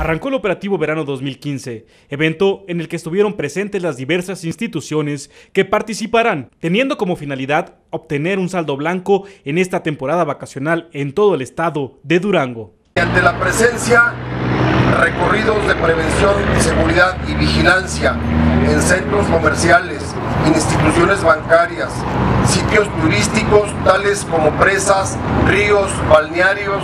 arrancó el operativo Verano 2015, evento en el que estuvieron presentes las diversas instituciones que participarán, teniendo como finalidad obtener un saldo blanco en esta temporada vacacional en todo el estado de Durango. Ante la presencia, recorridos de prevención, seguridad y vigilancia en centros comerciales, instituciones bancarias, sitios turísticos tales como presas, ríos, balnearios,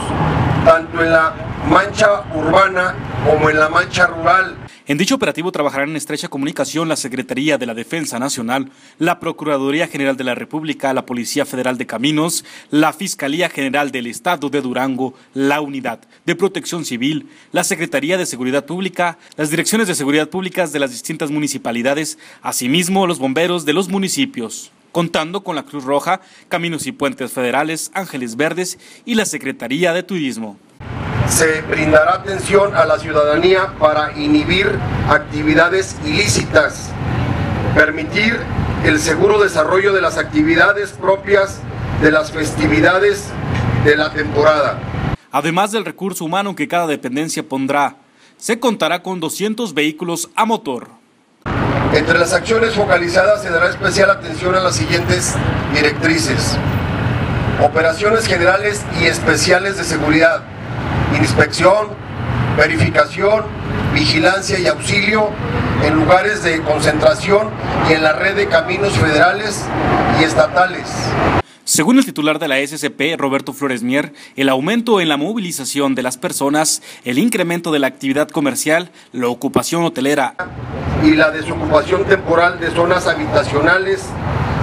tanto en la mancha urbana como en la mancha rural. En dicho operativo trabajarán en estrecha comunicación la Secretaría de la Defensa Nacional, la Procuraduría General de la República, la Policía Federal de Caminos, la Fiscalía General del Estado de Durango, la Unidad de Protección Civil, la Secretaría de Seguridad Pública, las Direcciones de Seguridad Públicas de las distintas municipalidades, asimismo los bomberos de los municipios contando con la Cruz Roja, Caminos y Puentes Federales, Ángeles Verdes y la Secretaría de Turismo se brindará atención a la ciudadanía para inhibir actividades ilícitas, permitir el seguro desarrollo de las actividades propias de las festividades de la temporada. Además del recurso humano que cada dependencia pondrá, se contará con 200 vehículos a motor. Entre las acciones focalizadas se dará especial atención a las siguientes directrices. Operaciones generales y especiales de seguridad, inspección, verificación, vigilancia y auxilio en lugares de concentración y en la red de caminos federales y estatales. Según el titular de la SCP, Roberto Flores Mier, el aumento en la movilización de las personas, el incremento de la actividad comercial, la ocupación hotelera y la desocupación temporal de zonas habitacionales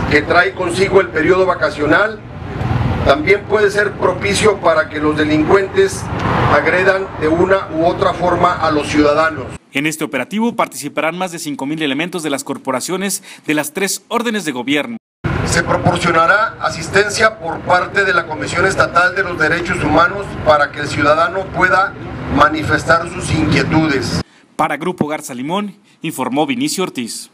que trae consigo el periodo vacacional también puede ser propicio para que los delincuentes agredan de una u otra forma a los ciudadanos. En este operativo participarán más de 5.000 elementos de las corporaciones de las tres órdenes de gobierno. Se proporcionará asistencia por parte de la Comisión Estatal de los Derechos Humanos para que el ciudadano pueda manifestar sus inquietudes. Para Grupo Garza Limón, informó Vinicio Ortiz.